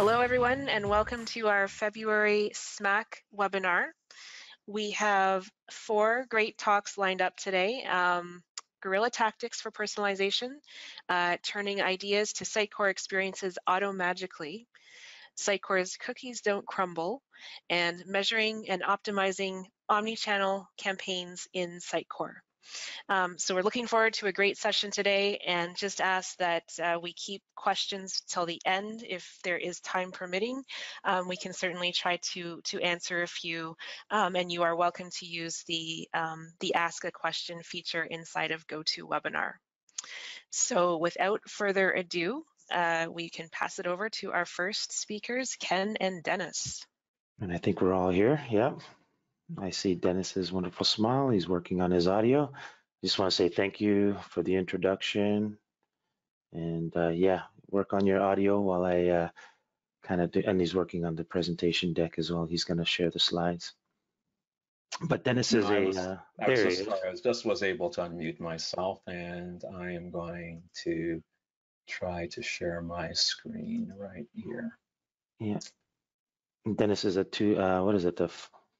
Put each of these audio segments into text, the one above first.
Hello, everyone, and welcome to our February SMAC webinar. We have four great talks lined up today. Um, guerrilla tactics for personalization, uh, turning ideas to Sitecore experiences auto-magically, Sitecore's cookies don't crumble, and measuring and optimizing omni-channel campaigns in Sitecore. Um, so we're looking forward to a great session today and just ask that uh, we keep questions till the end if there is time permitting. Um, we can certainly try to, to answer a few um, and you are welcome to use the, um, the ask a question feature inside of GoToWebinar. So without further ado, uh, we can pass it over to our first speakers, Ken and Dennis. And I think we're all here. Yep. I see Dennis's wonderful smile. He's working on his audio. Just want to say thank you for the introduction. And uh, yeah, work on your audio while I uh, kind of do, and he's working on the presentation deck as well. He's going to share the slides. But Dennis is a, was, uh, I was, just, I was just was able to unmute myself and I am going to try to share my screen right here. Yeah. Dennis is a two, uh, what is it, the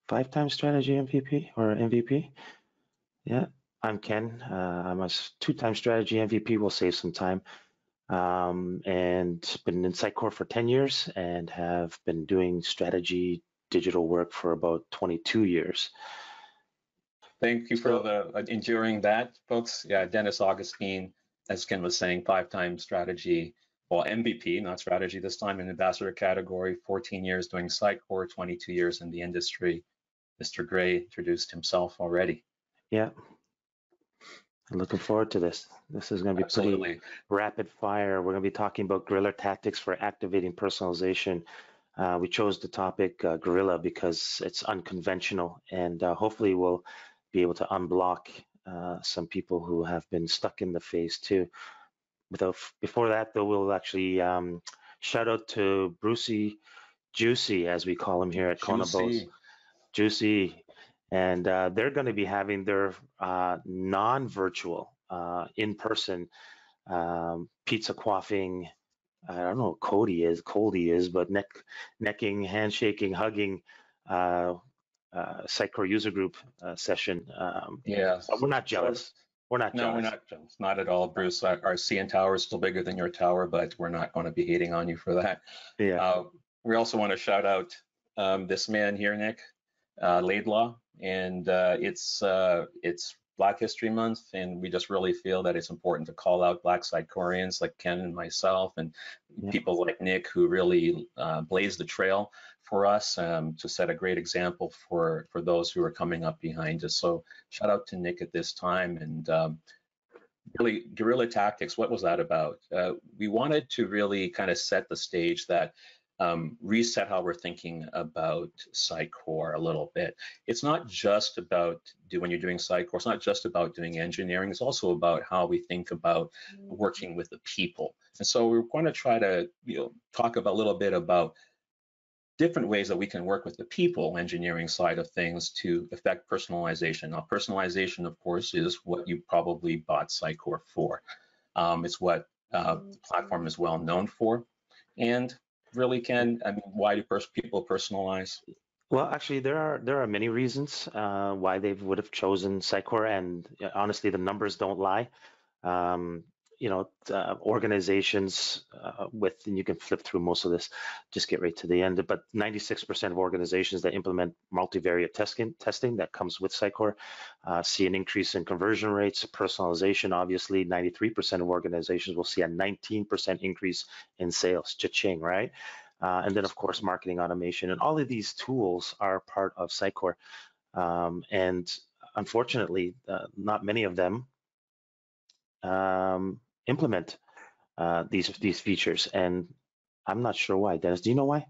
five-time strategy MVP or MVP. Yeah, I'm Ken. Uh, I'm a two-time strategy MVP. We'll save some time. Um, and been in Sitecore for 10 years and have been doing strategy digital work for about 22 years. Thank you for the uh, enduring that, folks. Yeah, Dennis Augustine, as Ken was saying, five-time strategy, well, MVP, not strategy this time, in ambassador category, 14 years doing Sitecore, 22 years in the industry. Mr. Gray introduced himself already. Yeah. I'm looking forward to this. This is going to be Absolutely. pretty rapid fire. We're going to be talking about guerrilla tactics for activating personalization. Uh, we chose the topic uh, guerrilla because it's unconventional and uh, hopefully we'll be able to unblock uh, some people who have been stuck in the phase two. Without before that though, we'll actually um, shout out to Brucey Juicy as we call him here at Konabos. Juicy, and uh, they're going to be having their uh, non-virtual, uh, in-person um, pizza quaffing. I don't know what Cody is, Cody is, but neck, necking, handshaking, hugging, uh, uh, Sitecore user group uh, session. Um, yeah, we're not jealous. We're not no, jealous. we're not jealous. Not at all, Bruce. Our, our CN tower is still bigger than your tower, but we're not going to be hating on you for that. Yeah. Uh, we also want to shout out um, this man here, Nick, uh, Laidlaw, and uh, it's uh, it's Black History Month, and we just really feel that it's important to call out Black Sitecoreans like Ken and myself, and yeah. people like Nick who really uh, blazed the trail for us um, to set a great example for for those who are coming up behind us. So shout out to Nick at this time, and um, really guerrilla tactics. What was that about? Uh, we wanted to really kind of set the stage that um, reset how we're thinking about Sitecore a little bit. It's not just about do, when you're doing Sitecore, it's not just about doing engineering, it's also about how we think about mm-hmm. working with the people. And so we're going to try to you know, talk about, a little bit about different ways that we can work with the people engineering side of things to affect personalization. Now, personalization, of course, is what you probably bought Sitecore for. Um, it's what uh, the platform is well known for. And really can? I mean, why do pers- people personalize? Well, actually, there are there are many reasons uh, why they would have chosen Sitecore, and honestly, the numbers don't lie. Um, you know, uh, organizations uh, with, and you can flip through most of this, just get right to the end, but 96% of organizations that implement multivariate testing, testing that comes with Sitecore uh, see an increase in conversion rates, personalization, obviously 93% of organizations will see a 19% increase in sales, cha-ching, right? Uh, and then of course, marketing automation and all of these tools are part of Sitecore. Um, and unfortunately, uh, not many of them um, implement uh, these these features, and I'm not sure why. Dennis, do you know why?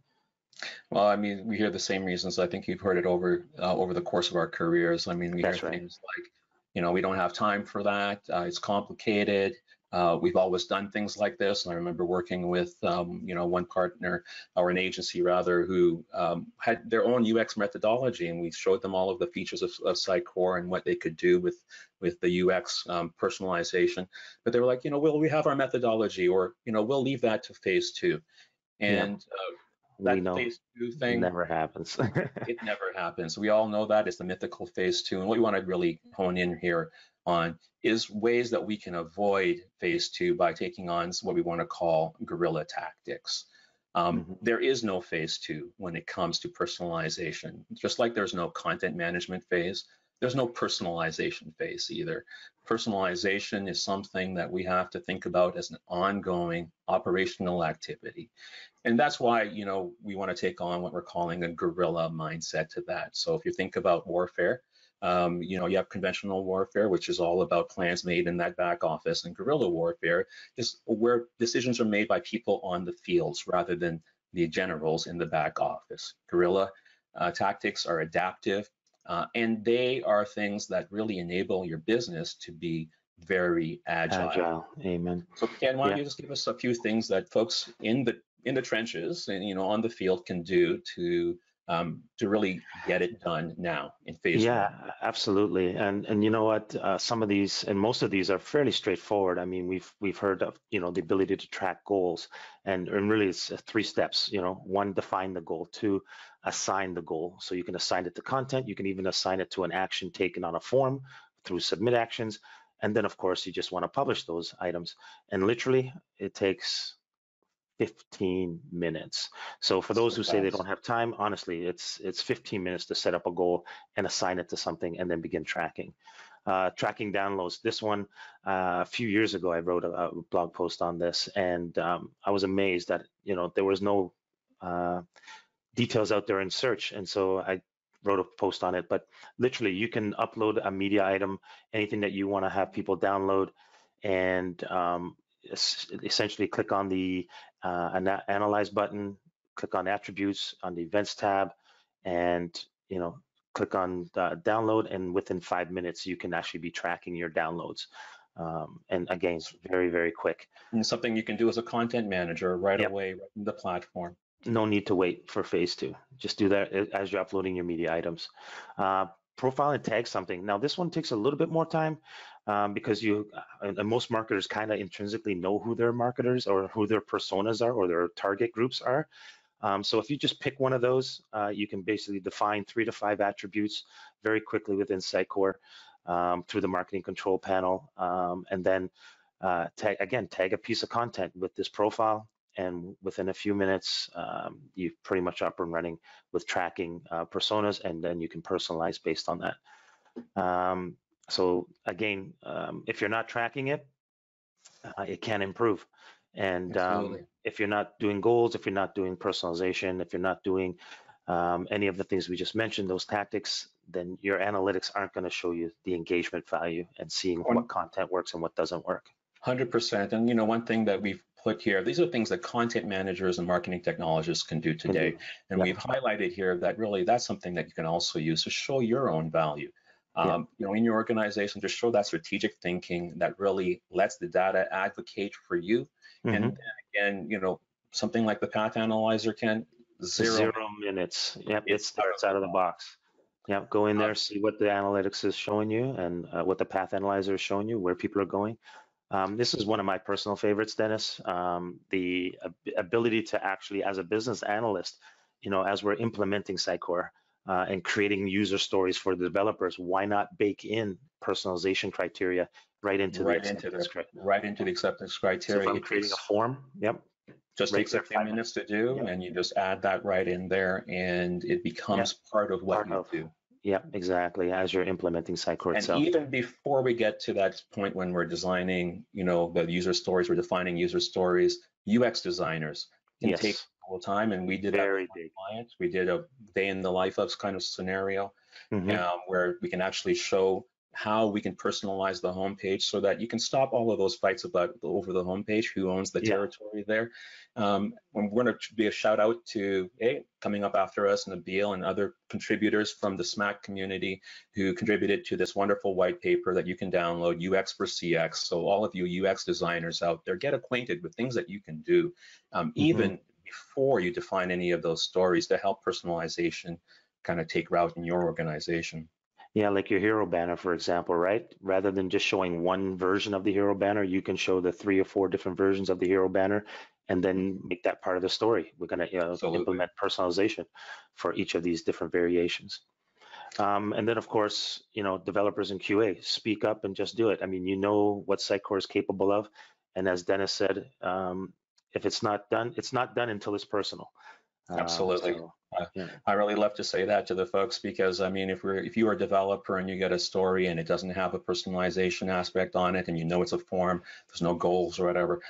Well, I mean, we hear the same reasons. I think you've heard it over uh, over the course of our careers. I mean, we That's hear right. things like, you know, we don't have time for that. Uh, it's complicated. Uh, we've always done things like this, and I remember working with, um, you know, one partner or an agency rather who um, had their own UX methodology, and we showed them all of the features of, of Sitecore and what they could do with with the UX um, personalization. But they were like, you know, well, we have our methodology, or you know, we'll leave that to phase two. And uh, we that know phase two thing, never happens. it never happens. We all know that it's the mythical phase two. And what we want to really hone in here on is ways that we can avoid phase two by taking on what we want to call guerrilla tactics. Um, Mhm. There is no phase two when it comes to personalization. Just like there's no content management phase, there's no personalization phase either. Personalization is something that we have to think about as an ongoing operational activity. And that's why, you know, we want to take on what we're calling a guerrilla mindset to that. So if you think about warfare, um, you know, you have conventional warfare, which is all about plans made in that back office, and guerrilla warfare just where decisions are made by people on the fields rather than the generals in the back office. Guerrilla uh, tactics are adaptive, uh, and they are things that really enable your business to be very agile. Agile. Amen. So Ken, why don't you just give us a few things that folks in the in the trenches and you know on the field can do to um, to really get it done now in phase Yeah, one? absolutely. And and you know what? Uh, some of these and most of these are fairly straightforward. I mean, we've we've heard of you know the ability to track goals, and and really it's uh, three steps. You know, one, define the goal. Two, assign the goal. So you can assign it to content. You can even assign it to an action taken on a form through submit actions. And then of course you just want to publish those items. And literally it takes 15 minutes. So for those who say they don't have time, honestly, it's it's 15 minutes to set up a goal and assign it to something and then begin tracking. Uh, tracking downloads. This one, uh, a few years ago, I wrote a, a blog post on this, and um, I was amazed that you know there was no uh, details out there in search, and so I wrote a post on it. But literally, you can upload a media item, anything that you want to have people download, and um, essentially click on the uh, ana- analyze button, click on attributes on the events tab, and you know click on uh, download, and within five minutes you can actually be tracking your downloads. Um, and again, it's very very quick. And something you can do as a content manager right Yep. away right in the platform. No need to wait for phase two. Just do that as you're uploading your media items. Uh, profile and tag something. Now this one takes a little bit more time um, because you uh, and most marketers kind of intrinsically know who their marketers or who their personas are or their target groups are. Um, so if you just pick one of those, uh, you can basically define three to five attributes very quickly within Sitecore um, through the marketing control panel, um, and then uh, tag again tag a piece of content with this profile, and within a few minutes, um, you're pretty much up and running with tracking uh, personas, and then you can personalize based on that. Um, so again, um, if you're not tracking it, uh, it can improve. And um, if you're not doing goals, if you're not doing personalization, if you're not doing um, any of the things we just mentioned, those tactics, then your analytics aren't going to show you the engagement value and seeing what content works and what doesn't work. Hundred percent. And you know, one thing that we've put here, these are things that content managers and marketing technologists can do today. And Yeah. we've highlighted here that really that's something that you can also use to show your own value. Yeah. Um, you know, in your organization, to show that strategic thinking that really lets the data advocate for you. Mhm. And then again, you know, something like the path analyzer can zero. Zero minutes. Yep, it starts out of the box. Yep, go in there, see what the analytics is showing you and uh, what the path analyzer is showing you, where people are going. Um, this is one of my personal favorites, Dennis. Um, the ab- ability to actually, as a business analyst, you know, as we're implementing Sitecore uh, and creating user stories for the developers, why not bake in personalization criteria right into right the into acceptance the criteria? right into the acceptance So if criteria. I'm creating a form, yep, just right takes a few minutes to do, Yep. and you just add that right in there, and it becomes part of what Part you of do. yep, exactly, as you're implementing Sitecore And itself. even before we get to that point when we're designing, you know, the user stories, we're defining user stories, UX designers can take Yes. a time, and we did that Very with big. clients. We did a day in the life of kind of scenario Mhm. um, where we can actually show how we can personalize the homepage so that you can stop all of those fights about the, over the homepage, who owns the Yeah. territory there. Um, and we're going to be a shout out to hey, coming up after us, Nabil and other contributors from the SMAC community who contributed to this wonderful white paper that you can download, UX for CX. So all of you UX designers out there, get acquainted with things that you can do, um, even before you define any of those stories to help personalization kind of take root in your organization. Yeah, like your hero banner, for example, right? Rather than just showing one version of the hero banner, you can show the three or four different versions of the hero banner and then make that part of the story. We're going to you know, implement personalization for each of these different variations. Um, and then, of course, you know, developers and QA speak up and just do it. I mean, you know what Sitecore is capable of, and as Dennis said, um, if it's not done, it's not done until it's personal. Um, Absolutely. so, I really love to say that to the folks because I mean, if we're if you are a developer and you get a story and it doesn't have a personalization aspect on it, and you know it's a form, there's no goals or whatever,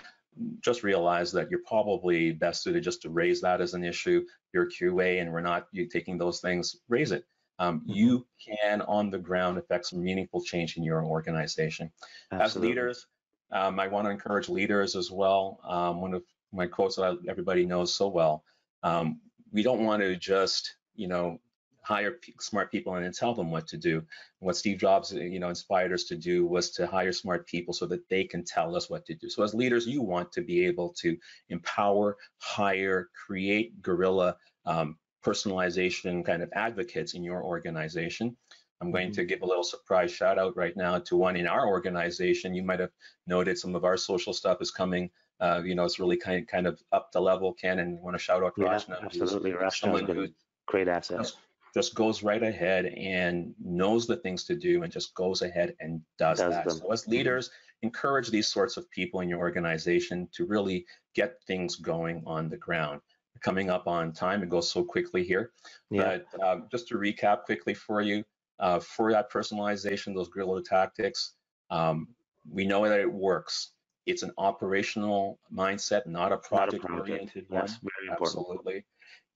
just realize that you're probably best suited just to raise that as an issue. You're QA, and we're not you taking those things. Raise it. Um, Mm-hmm. you can on the ground affect some meaningful change in your organization. As leaders, um, I want to encourage leaders as well. Um, one of my quotes that I- everybody knows so well. Um, we don't want to just, you know, hire p- smart people and then tell them what to do. What Steve Jobs, you know, inspired us to do was to hire smart people so that they can tell us what to do. So as leaders, you want to be able to empower, hire, create guerrilla um, personalization kind of advocates in your organization. I'm going to give a little surprise shout out right now to one in our organization. You might have noted some of our social stuff is coming. Uh, you know, it's really kind kind of up the level. Ken, and you want to shout out Yeah, Rajna, absolutely. Someone who great asset. just, just goes right ahead and knows the things to do and just goes ahead and does, Does that. them. So as leaders, encourage these sorts of people in your organization to really get things going on the ground. Coming up on time, it goes so quickly here. Yeah, But uh, just to recap quickly for you, uh, for that personalization, those guerrilla tactics, um, we know that it works. It's an operational mindset, not a a project project. oriented one. Yes, very important. Absolutely.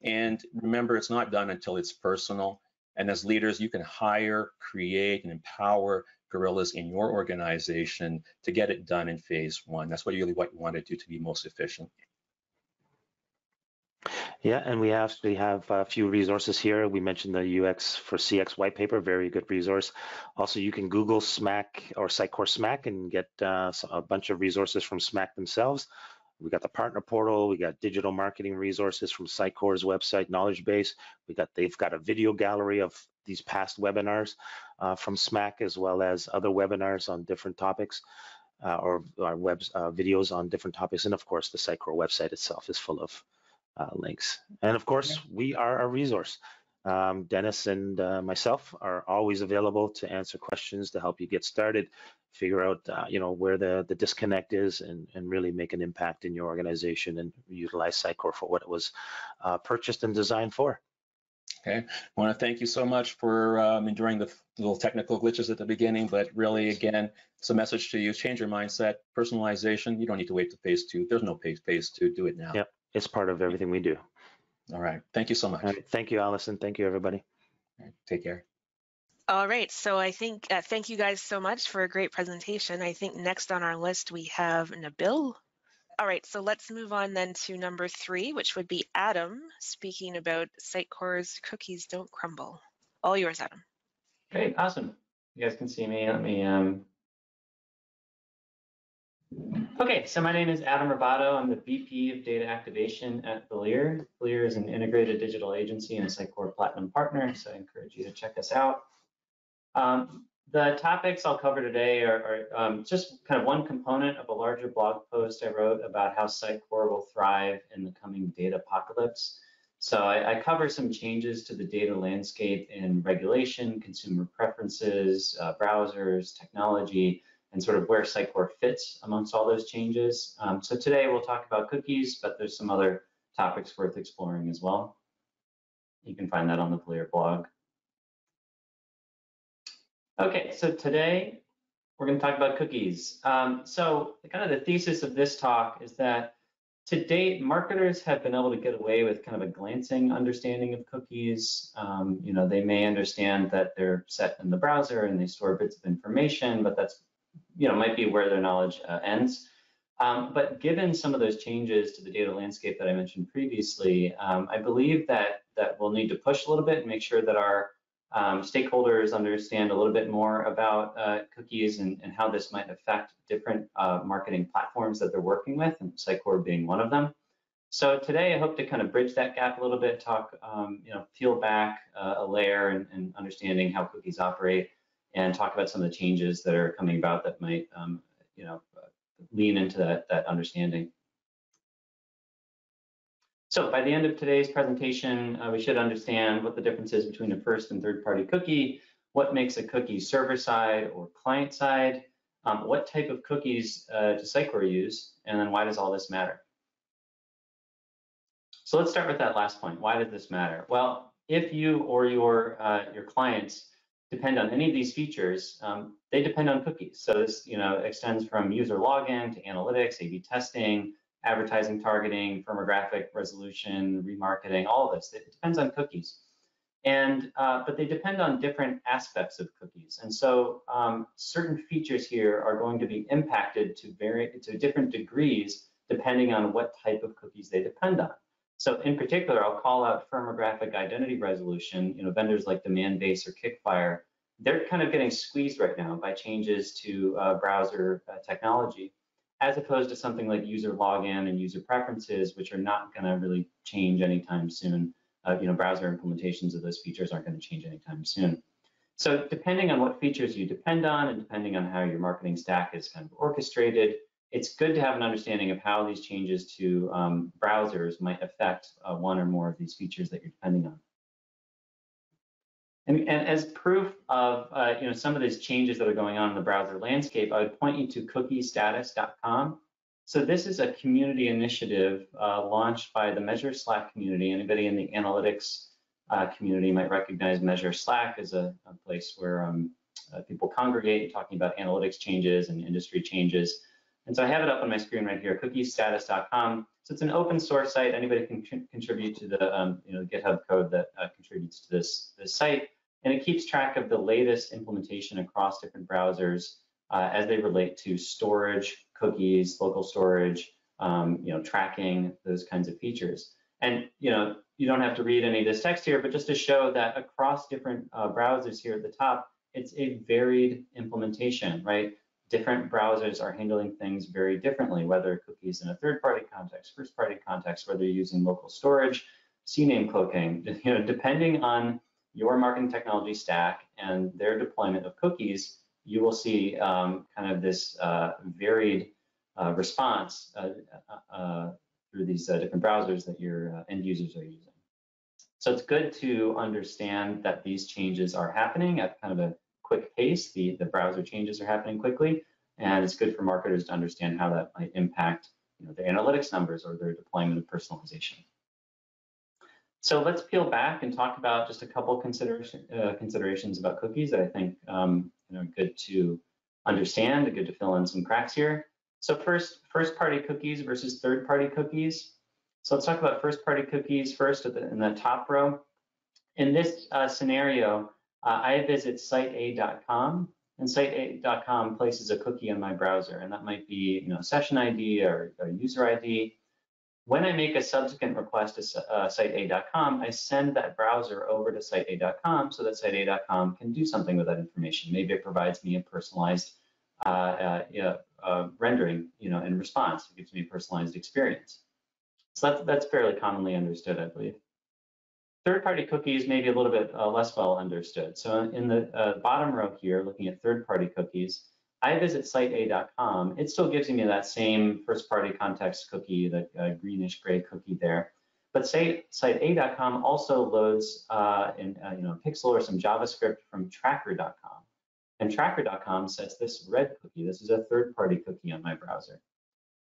And remember, it's not done until it's personal. And as leaders, you can hire, create, and empower guerrillas in your organization to get it done in phase one. That's what you really what you want to do to be most efficient. Yeah, and we actually have a few resources here. We mentioned the UX for CX white paper, very good resource. Also, you can Google SMAC or Sitecore SMAC and get uh, a bunch of resources from SMAC themselves. We got the partner portal, we got digital marketing resources from Sitecore's website, knowledge base. We got they've got a video gallery of these past webinars uh, from SMAC as well as other webinars on different topics uh, or, webs uh, videos on different topics. And of course, the Sitecore website itself is full of uh, links. And of course, we are a resource. Um, Dennis and uh, myself are always available to answer questions to help you get started, figure out uh, you know where the the disconnect is, and and really make an impact in your organization and utilize Sitecore for what it was uh, purchased and designed for. Okay, I want to thank you so much for um, enduring the little technical glitches at the beginning, but really, again, it's a message to you, change your mindset, personalization. You don't need to wait to phase two. There's no phase, phase two, do it now. Yep. It's part of everything we do. All right, thank you so much. All right. Thank you, Allison. Thank you, everybody. All right, Take care. All right, so I think, uh, thank you guys so much for a great presentation. I think next on our list we have Nabil. All right, so let's move on then to number three, which would be Adam speaking about Sitecore's cookies don't crumble. All yours, Adam. Great, awesome. You guys can see me. Let me. Um... Okay, so my name is Adam Ribaudo. I'm the VP of Data Activation at Velir. Velir is an integrated digital agency and a Sitecore Platinum partner, so I encourage you to check us out. Um, the topics I'll cover today are, are um, just kind of one component of a larger blog post I wrote about how Sitecore will thrive in the coming data apocalypse. So I, I, cover some changes to the data landscape in regulation, consumer preferences, uh, browsers, technology, and sort of where Sitecore fits amongst all those changes. Um, so today we'll talk about cookies, but there's some other topics worth exploring as well. You can find that on the Velir blog. Okay, so today we're going to talk about cookies. Um, so kind of the thesis of this talk is that to date, marketers have been able to get away with kind of a glancing understanding of cookies. Um, you know, they may understand that they're set in the browser and they store bits of information, but that's, you know, might be where their knowledge uh, ends. Um, but given some of those changes to the data landscape that I mentioned previously, um, I believe that that we'll need to push a little bit and make sure that our um, stakeholders understand a little bit more about uh, cookies and, and, how this might affect different uh, marketing platforms that they're working with, and Sitecore being one of them. So today I hope to kind of bridge that gap a little bit, talk, um, you know, peel back uh, a layer and, and, understanding how cookies operate, and talk about some of the changes that are coming about that might, um, you know, lean into that, that understanding. So by the end of today's presentation, uh, we should understand what the difference is between a first and third party cookie, what makes a cookie server side or client side, um, what type of cookies uh, does Sitecore use, and then why does all this matter? So let's start with that last point. Why does this matter? Well, if you or your uh, your clients depend on any of these features, um, they depend on cookies. So this you know extends from user login to analytics, A/B testing, advertising targeting, firmographic resolution, remarketing, all of this. It depends on cookies. And, uh, but they depend on different aspects of cookies. And so um, certain features here are going to be impacted to vary to different degrees depending on what type of cookies they depend on. So in particular, I'll call out firmographic identity resolution, you know, vendors like Demandbase or Kickfire, they're kind of getting squeezed right now by changes to uh, browser uh, technology as opposed to something like user login and user preferences, which are not going to really change anytime soon. Uh, you know, browser implementations of those features aren't going to change anytime soon. So depending on what features you depend on and depending on how your marketing stack is kind of orchestrated, it's good to have an understanding of how these changes to um, browsers might affect uh, one or more of these features that you're depending on. And, and, as proof of uh, you know some of these changes that are going on in the browser landscape, I would point you to cookiestatus.com. So this is a community initiative uh, launched by the Measure Slack community. Anybody in the analytics uh, community might recognize Measure Slack as a, a place where um, uh, people congregate talking about analytics changes and industry changes. And so I have it up on my screen right here, cookiestatus.com. So it's an open source site. Anybody can contribute to the um, you know GitHub code that uh, contributes to this this site, and it keeps track of the latest implementation across different browsers uh, as they relate to storage, cookies, local storage, um, you know tracking those kinds of features. And you know you don't have to read any of this text here, but just to show that across different uh, browsers here at the top, it's a varied implementation, right? Different browsers are handling things very differently, whether cookies in a third-party context, first-party context, whether you're using local storage, CNAME cloaking, you know, depending on your marketing technology stack and their deployment of cookies, you will see um, kind of this uh, varied uh, response uh, uh, uh through these uh, different browsers that your end users are using. So it's good to understand that these changes are happening at kind of a quick pace. The, the browser changes are happening quickly, and it's good for marketers to understand how that might impact you know, their analytics numbers or their deployment of personalization. So let's peel back and talk about just a couple consideration, uh, considerations about cookies that I think um, you know, good to understand, and good to fill in some cracks here. So first, first-party cookies versus third-party cookies. So let's talk about first-party cookies first the, in the top row. In this uh, scenario, uh, I visit siteA.com, and siteA.com places a cookie in my browser, and that might be you know session ID or, or user ID. When I make a subsequent request to uh, siteA.com, I send that browser over to siteA.com so that siteA.com can do something with that information. Maybe it provides me a personalized uh, uh, uh, rendering, you know, in response. It gives me a personalized experience. So that's, that's fairly commonly understood, I believe. Third-party cookies may be a little bit uh, less well understood. So in the uh, bottom row here, looking at third-party cookies, I visit siteA.com. It still gives me that same first-party context cookie, the uh, greenish gray cookie there. But say siteA.com also loads uh, in uh, you know pixel or some JavaScript from tracker.com. And tracker.com sets this red cookie. This is a third-party cookie on my browser.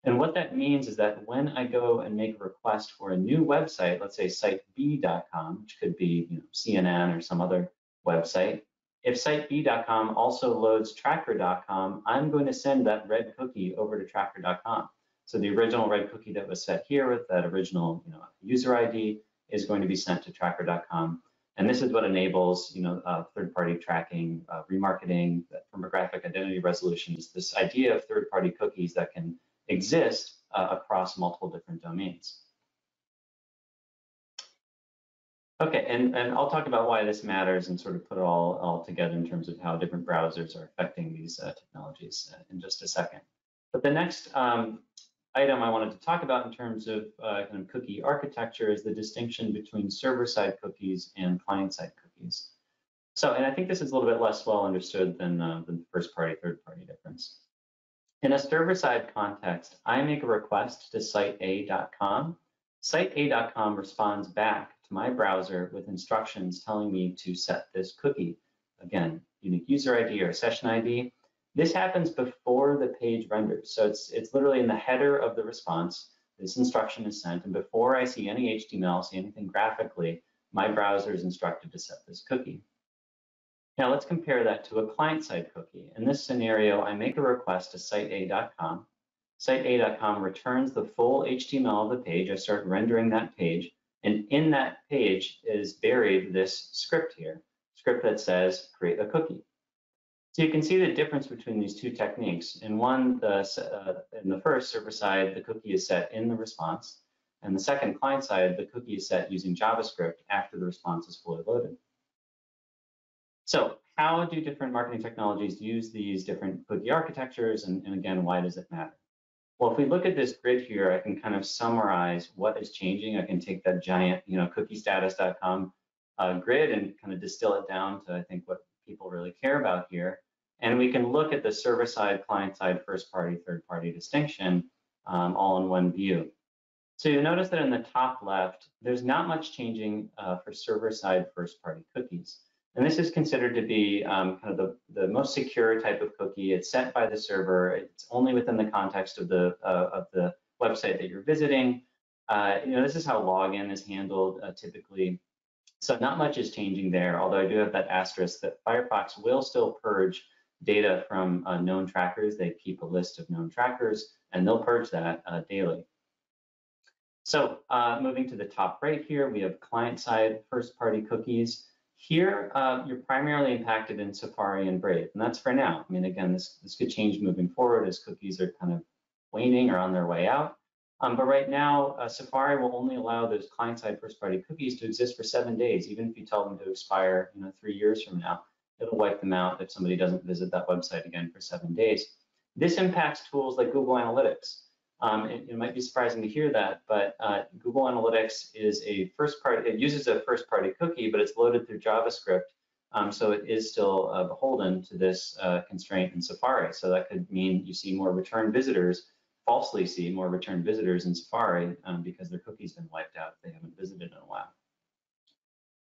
And what that means is that when I go and make a request for a new website, let's say siteb.com, which could be you know, CNN or some other website, if siteb.com also loads tracker.com, I'm going to send that red cookie over to tracker.com. So the original red cookie that was set here with that original you know, user ID is going to be sent to tracker.com. And this is what enables, you know, uh, third-party tracking, uh, remarketing, firmographic identity resolutions, this idea of third-party cookies that can exist uh, across multiple different domains. Okay, and, and I'll talk about why this matters and sort of put it all, all together in terms of how different browsers are affecting these uh, technologies uh, in just a second. But the next um, item I wanted to talk about in terms of uh, kind of cookie architecture is the distinction between server-side cookies and client-side cookies. So, and I think this is a little bit less well understood than, uh, than the first-party, third-party difference. In a server-side context, I make a request to siteA.com. Site-A.com responds back to my browser with instructions telling me to set this cookie. Again, unique user ID or session ID. This happens before the page renders. So it's, it's literally in the header of the response. This instruction is sent. And before I see any HTML, see anything graphically, my browser is instructed to set this cookie. Now let's compare that to a client-side cookie. In this scenario, I make a request to site-A.com. Site-A.com returns the full HTML of the page. I start rendering that page. And in that page is buried this script here, script that says create a cookie. So you can see the difference between these two techniques. In one, the, uh, in the first server side, the cookie is set in the response. And the second client side, the cookie is set using JavaScript after the response is fully loaded. So how do different marketing technologies use these different cookie architectures? And, and again, why does it matter? Well, if we look at this grid here, I can kind of summarize what is changing. I can take that giant, you know, cookiestatus.com uh, grid and kind of distill it down to, I think, what people really care about here. And we can look at the server side, client side, first party, third party distinction um, all in one view. So you'll notice that in the top left, there's not much changing uh, for server side first party cookies. And this is considered to be um, kind of the, the most secure type of cookie. It's set by the server. It's only within the context of the, uh, of the website that you're visiting. Uh, you know, this is how login is handled uh, typically. So not much is changing there, although I do have that asterisk that Firefox will still purge data from uh, known trackers. They keep a list of known trackers, and they'll purge that uh, daily. So uh, moving to the top right here, we have client-side first-party cookies. Here, uh, you're primarily impacted in Safari and Brave, and that's for now. I mean, again, this, this could change moving forward as cookies are kind of waning or on their way out. Um, but right now, uh, Safari will only allow those client-side first-party cookies to exist for seven days, even if you tell them to expire, you know, three years from now. It'll wipe them out if somebody doesn't visit that website again for seven days. This impacts tools like Google Analytics. Um, it, it, might be surprising to hear that, but uh, Google Analytics is a first party, it uses a first party cookie, but it's loaded through JavaScript. Um, so it is still uh, beholden to this uh, constraint in Safari. So that could mean you see more return visitors, falsely see more return visitors in Safari um, because their cookie's been wiped out they haven't visited in a while.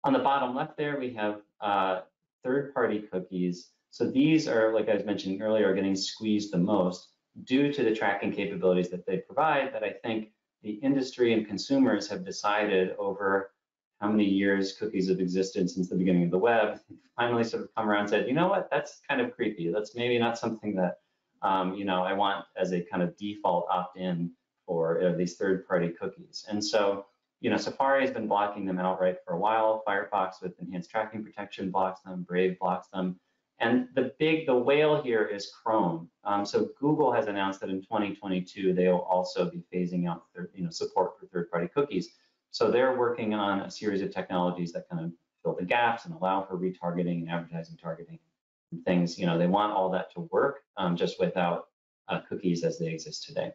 On the bottom left there, we have uh, third party cookies. So these are, like I was mentioning earlier, are getting squeezed the most due to the tracking capabilities that they provide that I think the industry and consumers have decided over how many years cookies have existed since the beginning of the web, finally sort of come around and said, you know what, that's kind of creepy. That's maybe not something that, um, you know, I want as a kind of default opt-in for these third-party cookies. And so, you know, Safari has been blocking them outright for a while. Firefox with enhanced tracking protection blocks them, Brave blocks them. And the big, the whale here is Chrome. Um, so Google has announced that in 2022, they will also be phasing out their, you know, support for third-party cookies. So they're working on a series of technologies that kind of fill the gaps and allow for retargeting and advertising targeting and things. You know, they want all that to work um, just without uh, cookies as they exist today.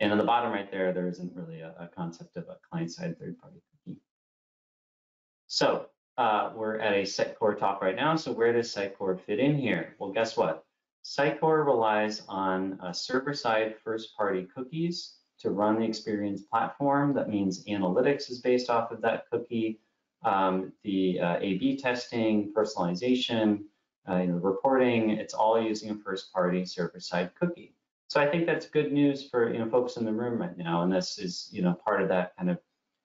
And on the bottom right there, there isn't really a, a concept of a client-side third-party cookie. So uh, we're at a Sitecore talk right now, so where does Sitecore fit in here? Well, guess what? Sitecore relies on server-side first-party cookies to run the experience platform. That means analytics is based off of that cookie. Um, the uh, A/B testing, personalization, uh, you know, reporting, it's all using a first-party server-side cookie. So I think that's good news for you know folks in the room right now, and this is you know part of that kind of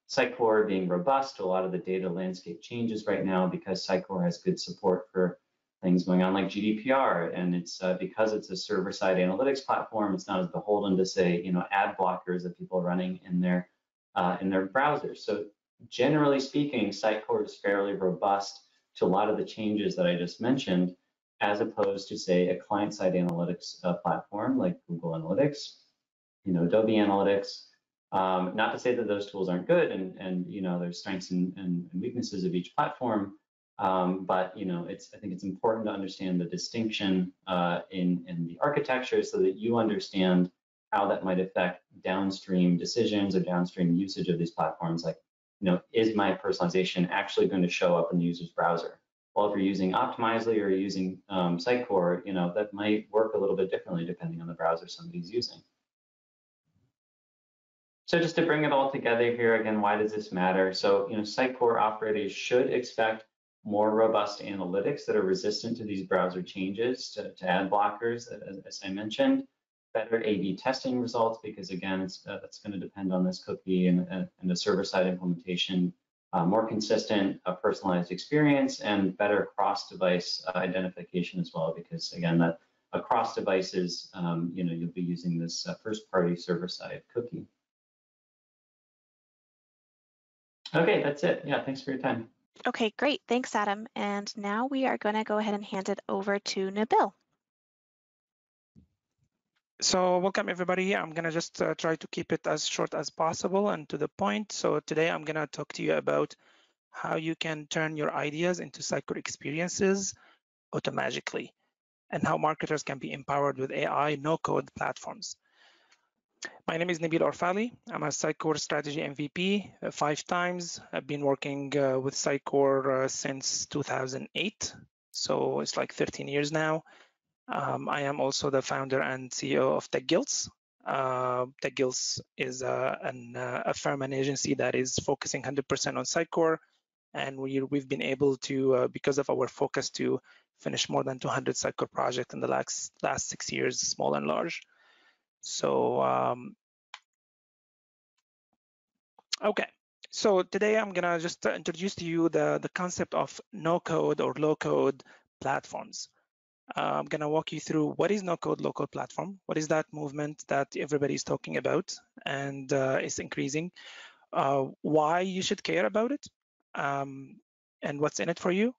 Sitecore being robust to a lot of the data landscape changes right now because Sitecore has good support for things going on like GDPR. And it's uh, because it's a server-side analytics platform, it's not as beholden to say, you know, ad blockers that people are running in their uh, in their browsers. So generally speaking, Sitecore is fairly robust to a lot of the changes that I just mentioned, as opposed to say a client-side analytics uh, platform like Google Analytics, you know, Adobe Analytics, um, not to say that those tools aren't good and, and you know, there's strengths and, and, weaknesses of each platform, um, but you know, it's I think it's important to understand the distinction uh, in, in the architecture so that you understand how that might affect downstream decisions or downstream usage of these platforms. Like, you know, is my personalization actually going to show up in the user's browser? Well, if you're using Optimizely or using um, Sitecore, you know, that might work a little bit differently depending on the browser somebody's using. So just to bring it all together here again, why does this matter? So, you know, Sitecore operators should expect more robust analytics that are resistant to these browser changes, to, to ad blockers, as, as, I mentioned, better A-B testing results, because again, it's, uh, that's gonna depend on this cookie and, and the server-side implementation, uh, more consistent uh, personalized experience, and better cross-device uh, identification as well, because again, that across devices, um, you know, you'll be using this uh, first-party server-side cookie. Okay, that's it. Yeah, thanks for your time. Okay, great. Thanks, Adam. And now we are going to go ahead and hand it over to Nabil. So welcome everybody. I'm gonna just uh, try to keep it as short as possible and to the point. So today I'm gonna talk to you about how you can turn your ideas into Sitecore experiences automatically and how marketers can be empowered with AI no-code platforms. My name is Nabil Orfali. I'm a Sitecore strategy MVP uh, five times. I've been working uh, with Sitecore uh, since 2008. So it's like 13 years now. Um, I am also the founder and CEO of TechGuilds. Uh, TechGuilds is a, an, uh, a firm and agency that is focusing 100% on Sitecore. And we, we've been able to, uh, because of our focus, to finish more than 200 Sitecore projects in the last, last six years, small and large. So, um, okay. So today I'm gonna just introduce to you the, the concept of no code or low code platforms. Uh, I'm gonna walk you through what is no code low code platform, what is that movement that everybody is talking about and uh, is increasing, uh, why you should care about it, um, and what's in it for you,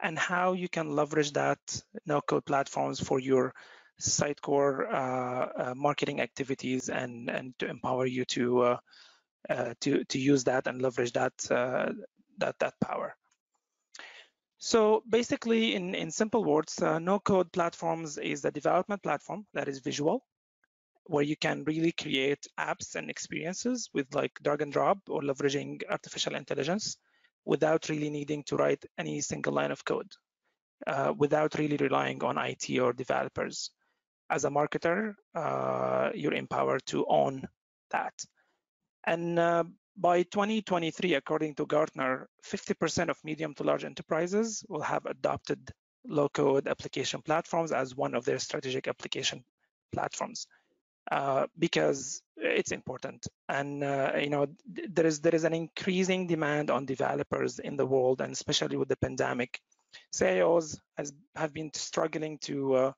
and how you can leverage that no code platforms for your Sitecore uh, uh, marketing activities and and to empower you to uh, to to use that and leverage that that that power. So basically, in, in simple words, uh, no-code platforms is a development platform that is visual, where you can really create apps and experiences with like drag and drop or leveraging artificial intelligence without really needing to write any single line of code, uh, without really relying on IT or developers as a marketer, uh, you're empowered to own that. And uh, by 2023, according to Gartner, 50% of medium to large enterprises will have adopted low-code application platforms as one of their strategic application platforms uh, because it's important. And uh, you know, there is there is an increasing demand on developers in the world, and especially with the pandemic, CIOs has have been struggling to uh,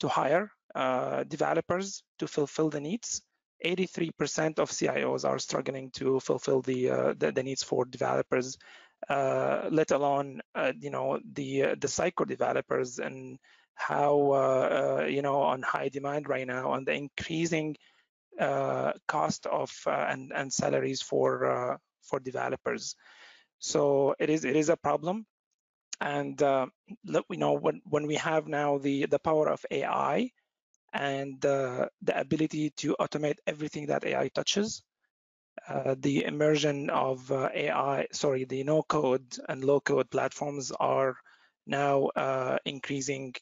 to hire uh, developers to fulfill the needs. 83% of CIOs are struggling to fulfill the uh, the, the, needs for developers, uh, let alone uh, you know the uh, the Sitecore developers and how you know on high demand right now on the increasing cost of and and salaries for for developers. So it is it is a problem and uh, we know when when we have now the the power of AI and uh, the ability to automate everything that AI touches, uh, the immersion of uh, AI, sorry, the no code and low code platforms are now uh, increasing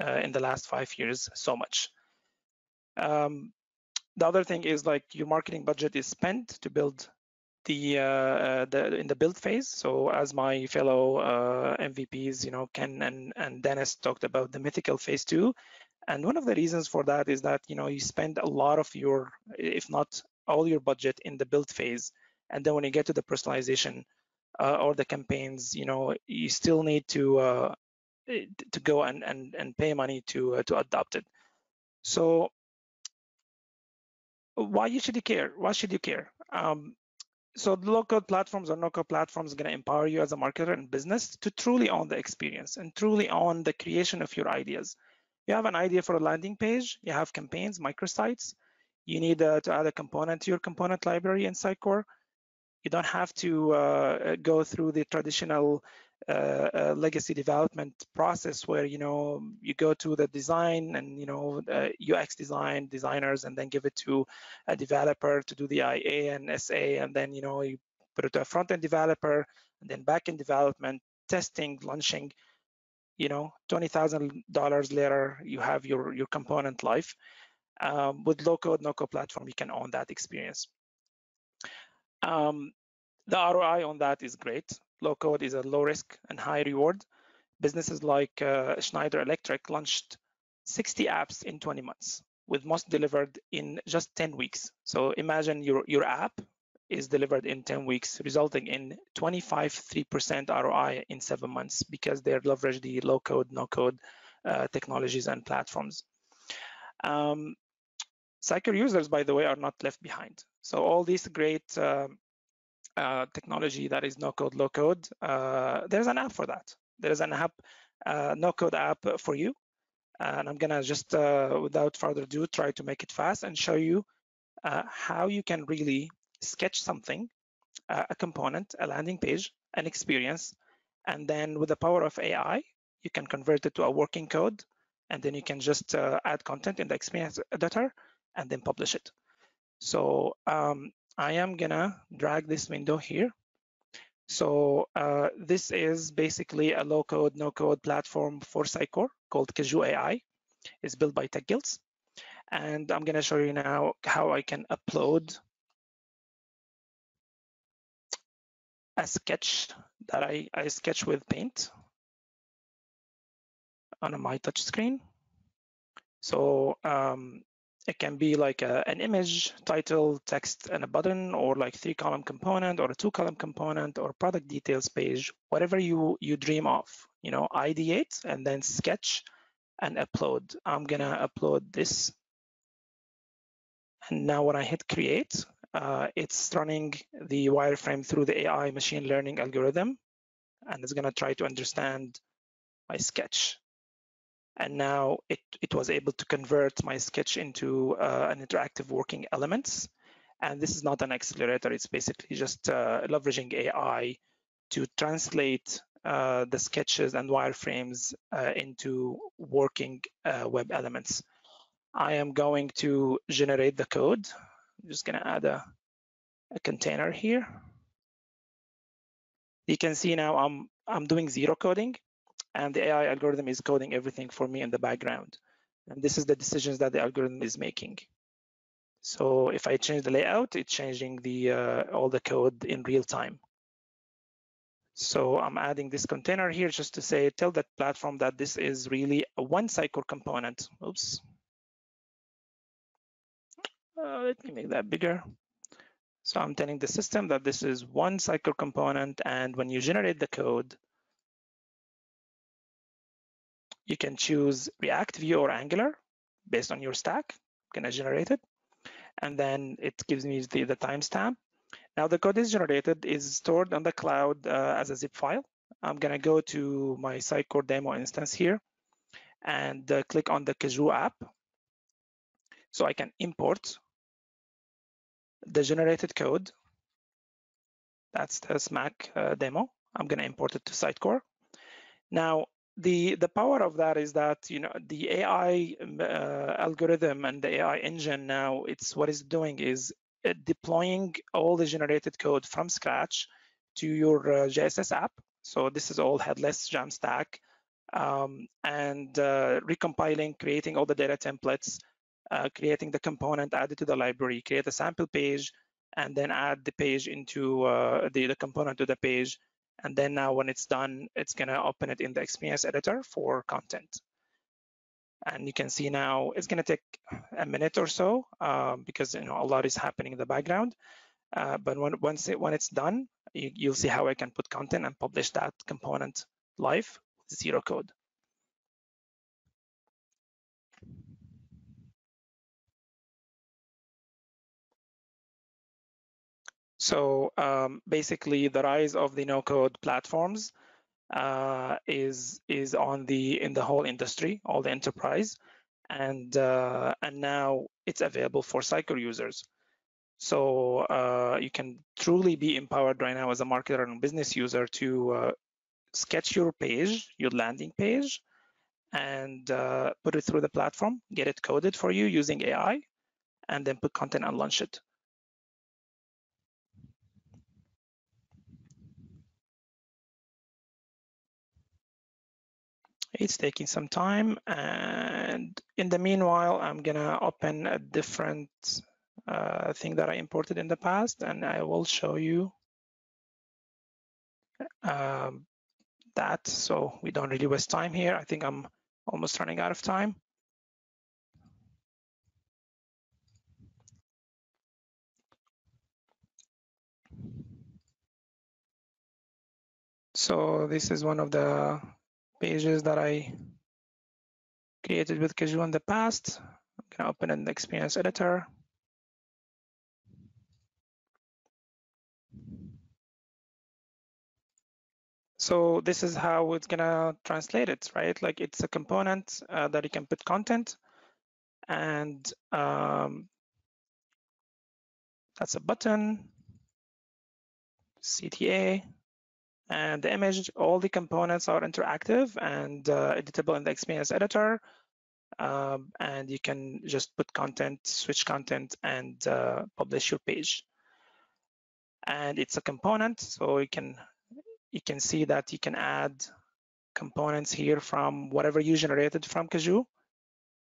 uh, in the last five years so much. Um, the other thing is like your marketing budget is spent to build the, uh, the in the build phase. So as my fellow MVPs, you know, Ken and, and Dennis talked about the mythical phase two. And one of the reasons for that is that, you know, you spend a lot of your, if not all your budget in the build phase. And then when you get to the personalization uh, or the campaigns, you know, you still need to uh, to go and, and, and pay money to, uh, to adopt it. So why you should you care? Why should you care? Um, so low-code platforms or no-code platforms are going to empower you as a marketer and business to truly own the experience and truly own the creation of your ideas. You have an idea for a landing page, you have campaigns, microsites, you need uh, to add a component to your component library in Sitecore. You don't have to uh, go through the traditional uh, uh, legacy development process where you know you go to the design and you know UX design designers and then give it to a developer to do the IA and SA and then you know you put it to a front end developer and then back end development, testing, launching. You know, twenty thousand dollars later, you have your your component life. Um, with low code, no code platform, you can own that experience. Um, the ROI on that is great. Low code is a low risk and high reward. Businesses like uh, Schneider Electric launched 60 apps in 20 months, with most delivered in just 10 weeks. So imagine your, your app is delivered in 10 weeks, resulting in 25 3% ROI in seven months because they leverage the low code, no code uh, technologies and platforms. Um, Sitecore users, by the way, are not left behind. So all these great uh, uh, technology that is no code, low code, uh, there's an app for that. There is an app, uh, no code app for you. And I'm gonna just, uh, without further ado, try to make it fast and show you how you can really sketch something, a component, a landing page, an experience, and then with the power of AI, you can convert it to a working code, and then you can just uh, add content in the experience editor and then publish it. So um, I am gonna drag this window here. So uh, this is basically a low code, no code platform for Sitecore called Kajoo AI. It's built by TechGuilds. And I'm gonna show you now how I can upload a sketch that I, I sketch with Paint on a my touch screen. So um, it can be like a, an image, title, text, and a button, or like three column component, or a two column component, or product details page, whatever you you dream of. You know, ideate and then sketch and upload. I'm gonna upload this. And now when I hit create, uh, it's running the wireframe through the AI machine learning algorithm, and it's gonna try to understand my sketch and now it, it was able to convert my sketch into uh, an interactive working elements. And this is not an accelerator, it's basically just uh, leveraging AI to translate uh, the sketches and wireframes uh, into working uh, web elements. I am going to generate the code. I'm just gonna add a, a container here. You can see now I'm, I'm doing zero coding and the AI algorithm is coding everything for me in the background. And this is the decisions that the algorithm is making. So if I change the layout, it's changing the uh, all the code in real time. So I'm adding this container here just to say, tell that platform that this is really a one cycle component. Oops. Uh, let me make that bigger. So I'm telling the system that this is one cycle component, and when you generate the code, you can choose React, Vue, or Angular based on your stack. Can I'm generate it. And then it gives me the, the timestamp. Now the code is generated, is stored on the cloud uh, as a zip file. I'm gonna go to my Sitecore demo instance here and uh, click on the Kajoo app. So I can import the generated code. That's the SMAC uh, demo. I'm gonna import it to Sitecore. Now, the the power of that is that you know the AI um, uh, algorithm and the AI engine now it's what it's doing is uh, deploying all the generated code from scratch to your uh, JSS app. So this is all headless Jamstack um, and uh, recompiling, creating all the data templates, uh, creating the component add it to the library, create a sample page, and then add the page into uh, the, the component to the page and then now when it's done, it's gonna open it in the experience editor for content. And you can see now it's gonna take a minute or so um, because you know a lot is happening in the background. Uh, but when, once it, when it's done, you, you'll see how I can put content and publish that component live with zero code. So um, basically, the rise of the no-code platforms uh, is is on the in the whole industry, all the enterprise, and uh, and now it's available for Sitecore users. So uh, you can truly be empowered right now as a marketer and business user to uh, sketch your page, your landing page, and uh, put it through the platform, get it coded for you using AI, and then put content and launch it. It's taking some time. And in the meanwhile, I'm gonna open a different uh, thing that I imported in the past, and I will show you um, that so we don't really waste time here. I think I'm almost running out of time. So this is one of the pages that I created with Kajoo in the past. I'm gonna open an experience editor. So this is how it's gonna translate it, right? Like it's a component uh, that you can put content and um, that's a button, CTA, and the image, all the components are interactive and uh, editable in the experience editor. Um, and you can just put content, switch content, and uh, publish your page. And it's a component, so you can you can see that you can add components here from whatever you generated from Kajoo.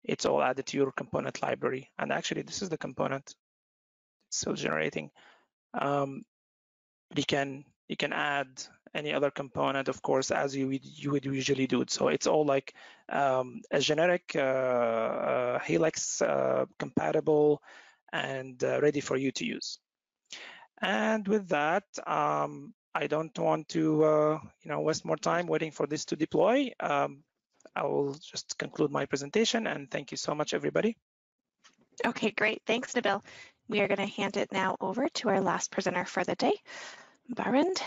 It's all added to your component library. And actually, this is the component it's still generating. Um, you can you can add any other component, of course, as you would, you would usually do. So it's all like um, a generic uh, uh, Helix uh, compatible and uh, ready for you to use. And with that, um, I don't want to uh, you know waste more time waiting for this to deploy. Um, I will just conclude my presentation and thank you so much, everybody. Okay, great. Thanks, Nabil. We are going to hand it now over to our last presenter for the day, Barend.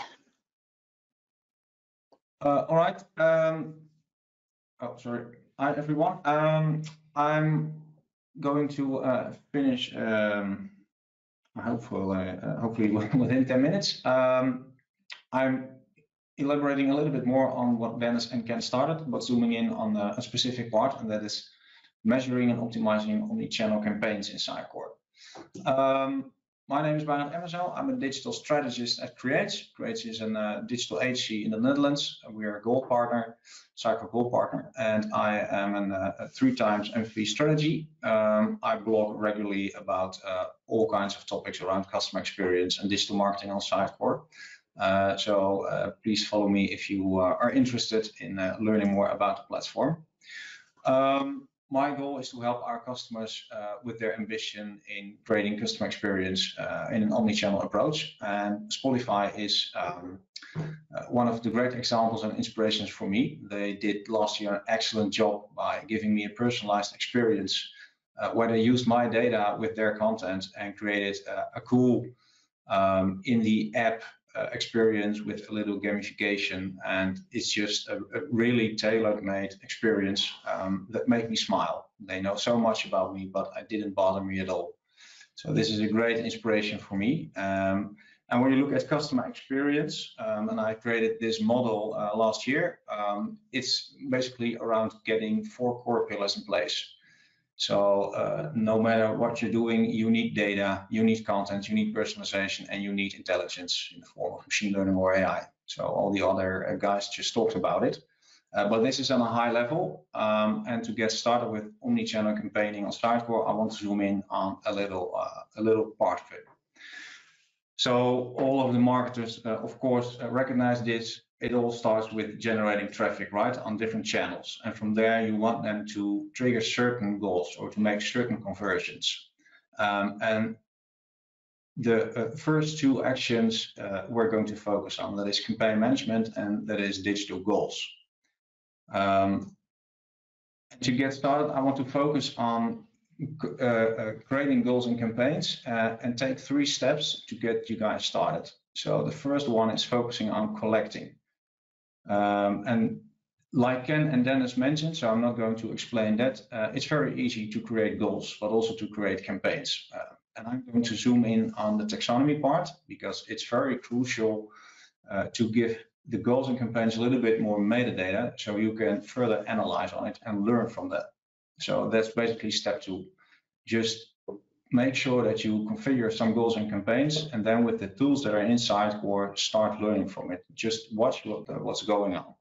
Uh, all right. Um, oh, sorry. Hi, everyone. Um, I'm going to uh, finish, um, hopefully, uh, hopefully within 10 minutes. Um, I'm elaborating a little bit more on what Dennis and Ken started, but zooming in on a, a specific part, and that is measuring and optimizing omni-channel campaigns in Sitecore. Um, my name is Barend Emmerzaal. I'm a digital strategist at Creates. Creates is a uh, digital agency in the Netherlands. We are a gold partner, Sitecore Gold partner, and I am an, uh, a three times MVP strategy. Um, I blog regularly about uh, all kinds of topics around customer experience and digital marketing on Sitecore. Uh, so uh, please follow me if you uh, are interested in learning more about the platform. Um, my goal is to help our customers uh, with their ambition in creating customer experience uh, in an omni-channel approach. And Spotify is um, uh, one of the great examples and inspirations for me. They did last year an excellent job by giving me a personalized experience uh, where they used my data with their content and created uh, a cool um, in the app uh, experience with a little gamification and it's just a, a really tailor-made experience um, that made me smile. They know so much about me but it didn't bother me at all. So this is a great inspiration for me um, and when you look at customer experience um, and i created this model uh, last year um, it's basically around getting four core pillars in place so uh, no matter what you're doing, you need data, you need content, you need personalization, and you need intelligence in the form of machine learning or AI. So all the other uh, guys just talked about it. Uh, but this is on a high level. Um, and to get started with omni-channel campaigning on Sitecore, I want to zoom in on a little, uh, a little part of it. So all of the marketers, uh, of course, uh, recognize this it all starts with generating traffic, right, on different channels. And from there, you want them to trigger certain goals or to make certain conversions. Um, and the uh, first two actions uh, we're going to focus on, that is campaign management and that is digital goals. Um, to get started, I want to focus on creating goals and campaigns uh, and take three steps to get you guys started. So the first one is focusing on collecting. Um, and like Ken and Dennis mentioned, so I'm not going to explain that, uh, it's very easy to create goals, but also to create campaigns. Uh, and I'm going to zoom in on the taxonomy part because it's very crucial uh, to give the goals and campaigns a little bit more metadata so you can further analyze on it and learn from that. So that's basically step two. Just make sure that you configure some goals and campaigns, and then with the tools that are in Sitecore, start learning from it. Just watch what, what's going on.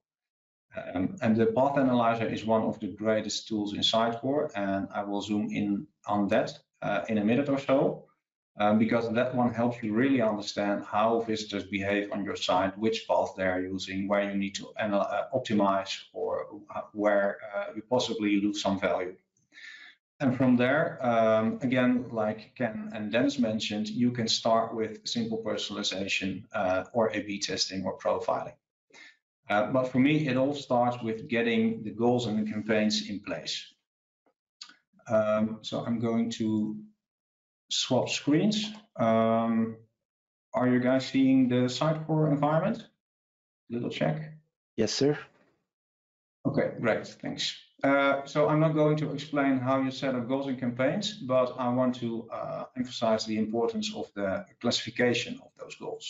Um, and the path analyzer is one of the greatest tools in Sitecore, and I will zoom in on that uh, in a minute or so, um, because that one helps you really understand how visitors behave on your site, which path they're using, where you need to uh, optimize, or where uh, you possibly lose some value. And from there, um, again, like Ken and Dennis mentioned, you can start with simple personalization uh, or A-B testing or profiling. Uh, but for me, it all starts with getting the goals and the campaigns in place. Um, so I'm going to swap screens. Um, are you guys seeing the Sitecore environment? Little check. Yes, sir. Okay, great, thanks. Uh, so I'm not going to explain how you set up goals and campaigns, but I want to uh, emphasize the importance of the classification of those goals.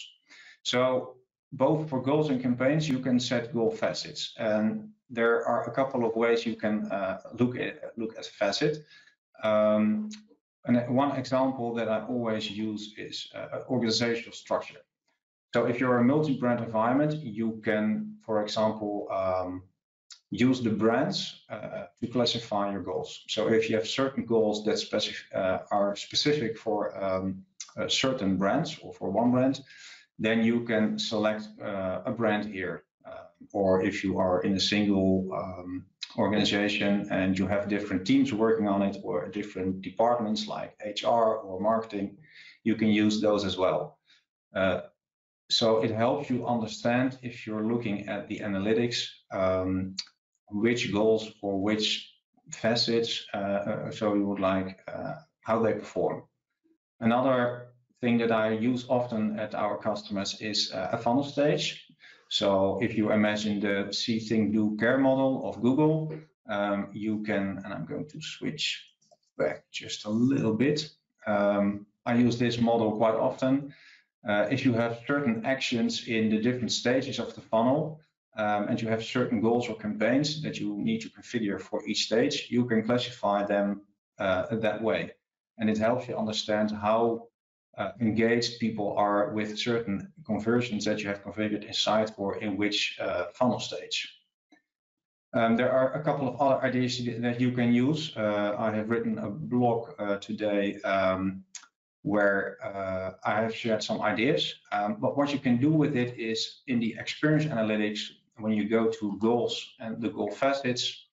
So both for goals and campaigns, you can set goal facets. And there are a couple of ways you can uh, look at look at a facet. Um, and one example that I always use is uh, organizational structure. So if you're a multi-brand environment, you can, for example, um, use the brands uh, to classify your goals. So if you have certain goals that specific, uh, are specific for um, uh, certain brands or for one brand, then you can select uh, a brand here. Uh, or if you are in a single um, organization and you have different teams working on it or different departments like HR or marketing, you can use those as well. Uh, so it helps you understand if you're looking at the analytics, um, which goals or which facets, uh, uh so you would like uh, how they perform. Another thing that I use often at our customers is uh, a funnel stage. So if you imagine the see, think, do, care model of Google, um, you can, and I'm going to switch back just a little bit. Um, I use this model quite often. Uh, if you have certain actions in the different stages of the funnel, um, and you have certain goals or campaigns that you need to configure for each stage, you can classify them uh, that way. And it helps you understand how uh, engaged people are with certain conversions that you have configured inside or in which uh, funnel stage. Um, there are a couple of other ideas that you can use. Uh, I have written a blog uh, today um, where uh, I have shared some ideas. Um, but what you can do with it is in the experience analytics, when you go to goals and the goal facets,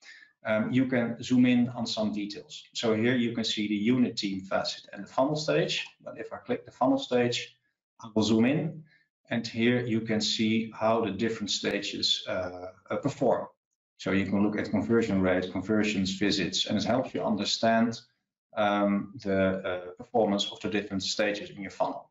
um, you can zoom in on some details. So here you can see the unit team facet and the funnel stage. But if I click the funnel stage, I will zoom in. And here you can see how the different stages uh, uh, perform. So you can look at conversion rate, conversions, visits, and it helps you understand um, the uh, performance of the different stages in your funnel.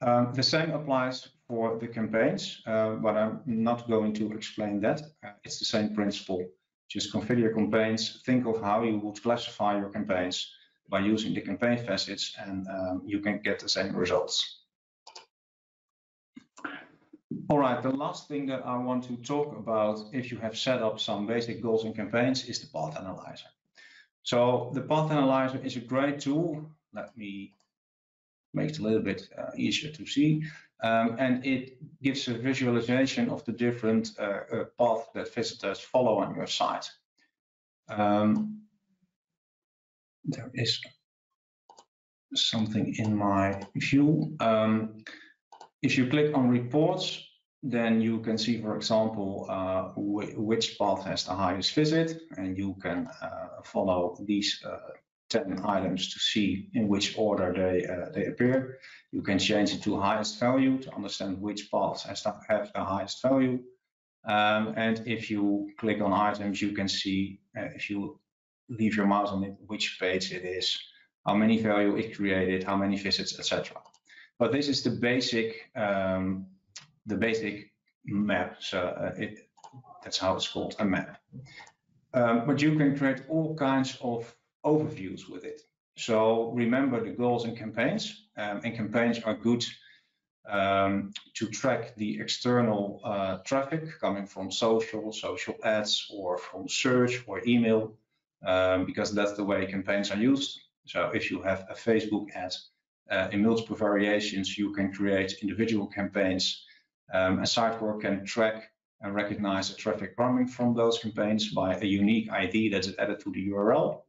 Um, the same applies for the campaigns, uh, but I'm not going to explain that. Uh, it's the same principle. Just configure your campaigns, think of how you would classify your campaigns by using the campaign facets, and um, you can get the same results. All right, the last thing that I want to talk about if you have set up some basic goals and campaigns is the path analyzer. So the path analyzer is a great tool. Let me make it a little bit uh, easier to see. Um, and it gives a visualization of the different uh, uh, paths that visitors follow on your site. Um, there is something in my view. Um, if you click on reports, then you can see, for example, uh, which path has the highest visit, and you can uh, follow these uh, 10 items to see in which order they, uh, they appear. You can change it to highest value to understand which paths have the highest value. Um, and if you click on items, you can see uh, if you leave your mouse on it, which page it is, how many value it created, how many visits, etc. But this is the basic, um, the basic map. So uh, it, that's how it's called, a map. Um, but you can create all kinds of overviews with it. So remember the goals and campaigns, um, and campaigns are good um, to track the external uh, traffic coming from social, social ads, or from search or email, um, because that's the way campaigns are used. So if you have a Facebook ad uh, in multiple variations, you can create individual campaigns, um, and Sitecore can track and recognize the traffic coming from those campaigns by a unique ID that is added to the URL.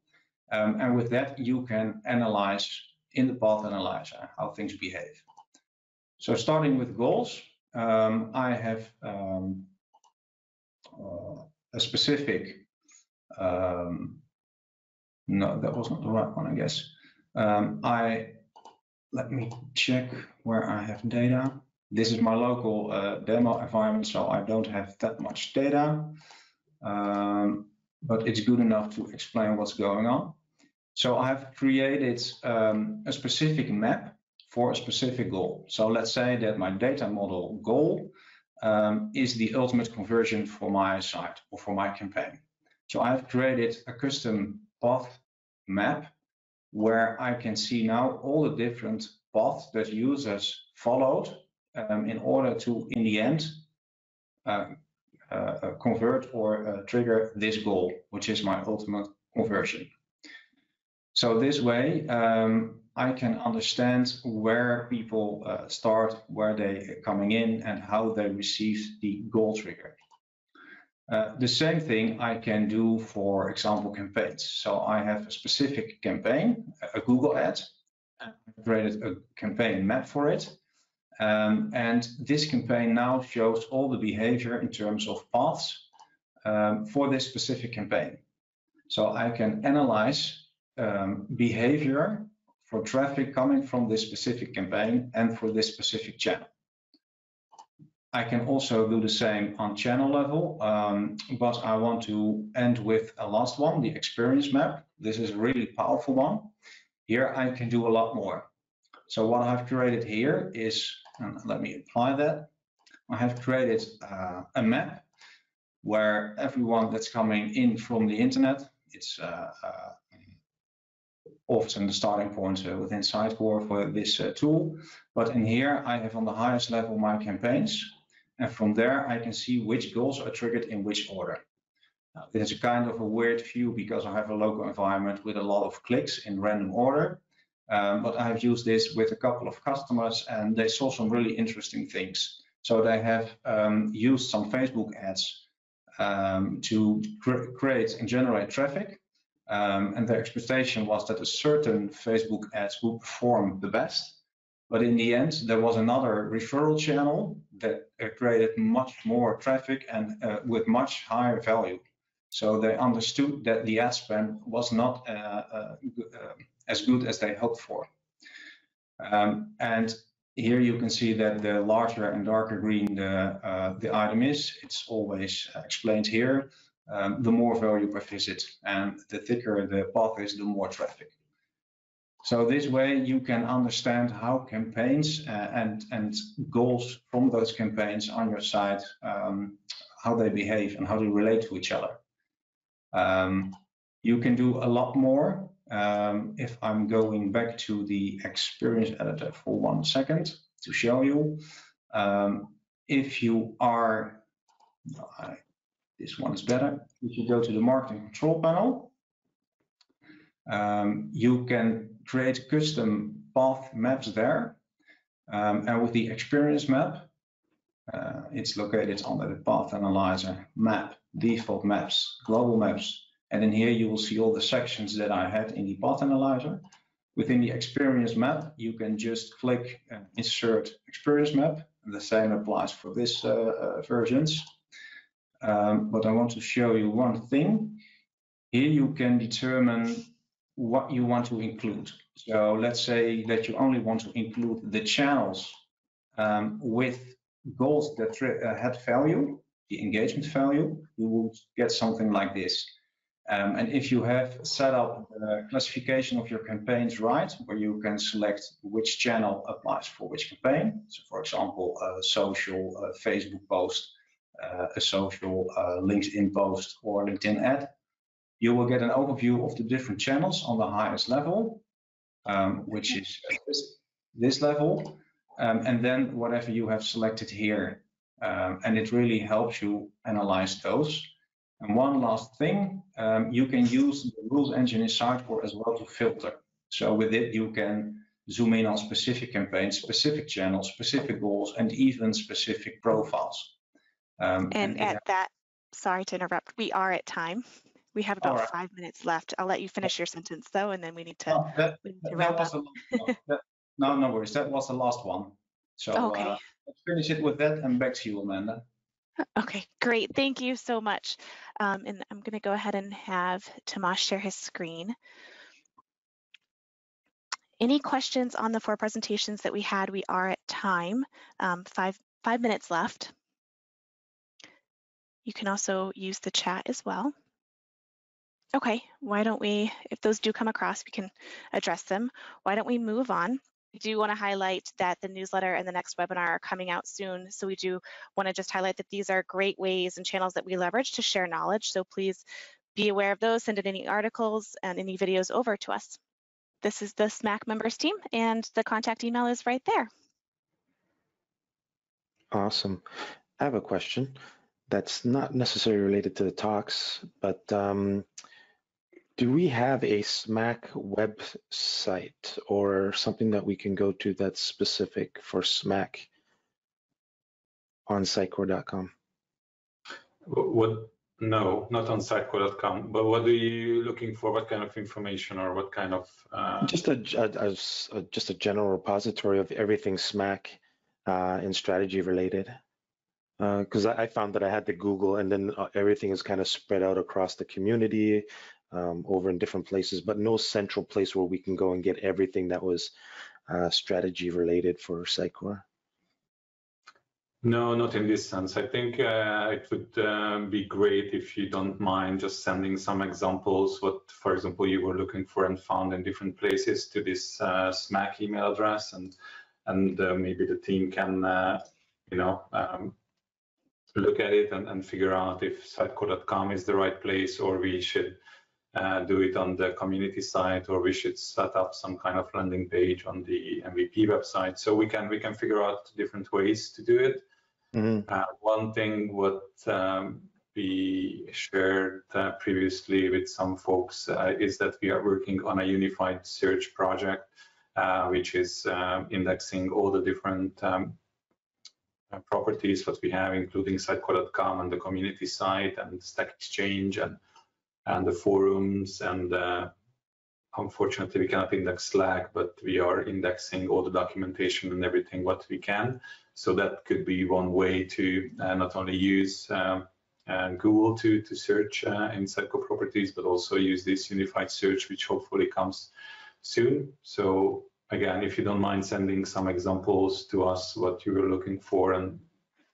Um, and with that, you can analyze in the path analyzer how things behave. So starting with goals, um, I have um, uh, a specific, um, no, that was not the right one, I guess. Um, I, let me check where I have data. This is my local uh, demo environment, so I don't have that much data, um, but it's good enough to explain what's going on. So I've created um, a specific map for a specific goal. So let's say that my data model goal um, is the ultimate conversion for my site or for my campaign. So I've created a custom path map where I can see now all the different paths that users followed um, in order to, in the end, uh, uh, convert or uh, trigger this goal, which is my ultimate conversion. So this way, um, I can understand where people uh, start, where they coming in, and how they receive the goal trigger. Uh, the same thing I can do for example campaigns. So I have a specific campaign, a Google ad, I created a campaign map for it. Um, and this campaign now shows all the behavior in terms of paths um, for this specific campaign. So I can analyze um, behavior for traffic coming from this specific campaign and for this specific channel. I can also do the same on channel level, um, but I want to end with a last one, the experience map. This is a really powerful one. Here I can do a lot more. So what I've created here is, and let me apply that. I have created uh, a map where everyone that's coming in from the internet, it's uh, uh, often the starting point uh, within Sitecore for this uh, tool. But in here, I have on the highest level my campaigns. And from there, I can see which goals are triggered in which order. Now, is a kind of a weird view because I have a local environment with a lot of clicks in random order. Um, but I've used this with a couple of customers and they saw some really interesting things. So they have um, used some Facebook ads um, to cr create and generate traffic um, and the expectation was that a certain Facebook ads would perform the best. But in the end, there was another referral channel that uh, created much more traffic and uh, with much higher value. So they understood that the ad spend was not uh, uh, uh as good as they hoped for. Um, and here you can see that the larger and darker green the, uh, the item is, it's always explained here um, the more value per visit. And the thicker the path is, the more traffic. So this way you can understand how campaigns uh, and, and goals from those campaigns on your site, um, how they behave and how they relate to each other. Um, you can do a lot more. Um, if I'm going back to the experience editor for one second to show you, um, if you are, I this one is better. If you go to the marketing control panel, um, you can create custom path maps there. Um, and with the experience map, uh, it's located under the path analyzer map, default maps, global maps. And in here you will see all the sections that I had in the path analyzer. Within the experience map, you can just click and insert experience map. And the same applies for this uh, uh, versions. Um, but I want to show you one thing. Here you can determine what you want to include. So let's say that you only want to include the channels um, with goals that uh, had value, the engagement value, you will get something like this. Um, and if you have set up the classification of your campaigns right, where you can select which channel applies for which campaign, so for example, a social a Facebook post uh, a social uh, LinkedIn post or LinkedIn ad, you will get an overview of the different channels on the highest level, um, which is this, this level, um, and then whatever you have selected here. Um, and it really helps you analyze those. And one last thing, um, you can use the rules engine in Sitecore as well to filter. So with it, you can zoom in on specific campaigns, specific channels, specific goals, and even specific profiles. Um, and, and at that, sorry to interrupt, we are at time. We have about right. five minutes left. I'll let you finish your sentence though, and then we need to, Oh, that, we need to wrap up. That- No, no worries. That was the last one. So Okay. uh, let's finish it with that and back to you, Amanda. Okay, great. Thank you so much. Um, and I'm going to go ahead and have Tomas share his screen. Any questions on the four presentations that we had? We are at time, um, five, five minutes left. You can also use the chat as well. Okay, why don't we, if those do come across, we can address them. Why don't we move on? I do want to highlight that the newsletter and the next webinar are coming out soon. So we do want to just highlight that these are great ways and channels that we leverage to share knowledge. So please be aware of those, send in any articles and any videos over to us. This is the SMAC members team and the contact email is right there. Awesome. I have a question that's not necessarily related to the talks, but um, do we have a SMAC website or something that we can go to that's specific for SMAC on sitecore.com? What? No, not on sitecore.com. But what are you looking for? What kind of information or what kind of? Uh, Just a, a- a just a general repository of everything SMAC uh, and strategy related. Because I, I found that I had to Google and then uh, everything is kind of spread out across the community um, over in different places, but no central place where we can go and get everything that was uh, strategy related for Sitecore. no, not in this sense. I think uh, it would uh, be great if you don't mind just sending some examples. What, for example, you were looking for and found in different places to this uh, SMAC email address, and and uh, maybe the team can, uh, you know. Um, look at it and, and figure out if sitecore.com is the right place or we should uh, do it on the community site or we should set up some kind of landing page on the MVP website. So we can we can figure out different ways to do it. Mhm. Uh, one thing what um, we shared uh, previously with some folks uh, is that we are working on a unified search project, uh, which is um, indexing all the different um, properties that we have, including sitecore.com and the community site and Stack Exchange and and the forums and uh, unfortunately we cannot index Slack, but we are indexing all the documentation and everything what we can. So that could be one way to uh, not only use um, uh, Google to to search uh, in Sitecore properties, but also use this unified search, which hopefully comes soon. So again, if you don't mind sending some examples to us, what you were looking for and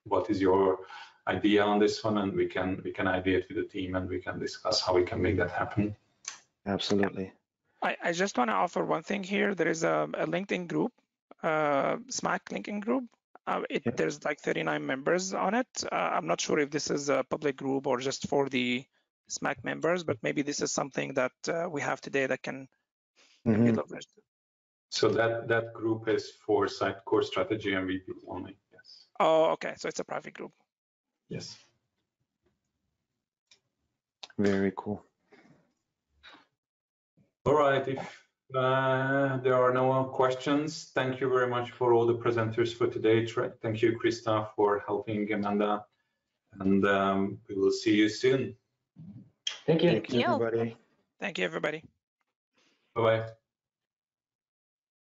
what is your idea on this one, and we can we can idea it with the team and we can discuss how we can make that happen. Absolutely. I, I just want to offer one thing here. There is a, a LinkedIn group, uh, SMAC LinkedIn group. Uh, it, Yeah. There's like 39 members on it. Uh, I'm not sure if this is a public group or just for the SMAC members, but maybe this is something that uh, we have today that can, can be Mhm. leveraged. So that that group is for Sitecore strategy MVP only. Yes. Oh, okay. So it's a private group. Yes. Very cool. All right, if uh, there are no more questions, thank you very much for all the presenters for today. Thank you, Krista, for helping Amanda, and um, we will see you soon. Thank you. Thank you, you. everybody. Thank you, everybody. Bye-bye.